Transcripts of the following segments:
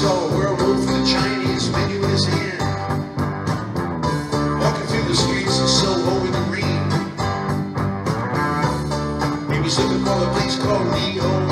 for the Chinese menu in his hand. Walking through the streets of Soho in the rain. He was looking for a place called Neo.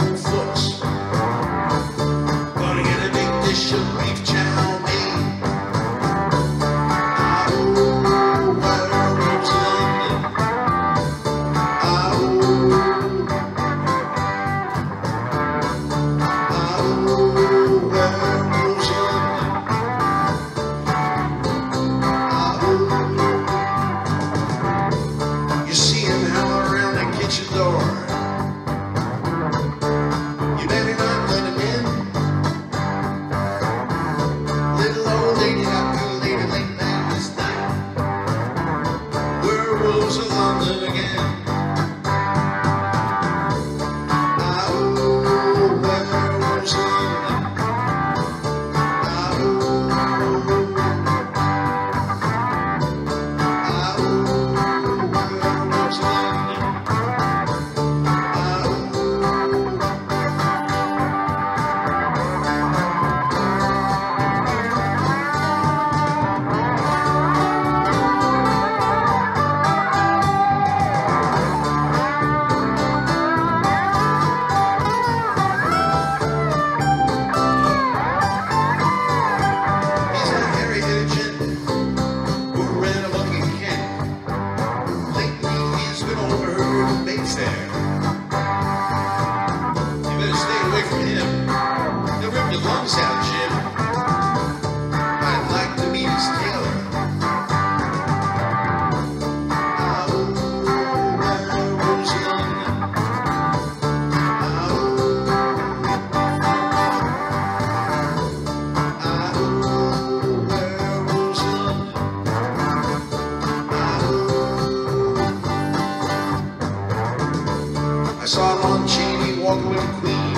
Rip your lungs out, Jim. I'd like to meet his tailor. I saw Lon Chaney walking with the Queen.